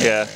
Yeah.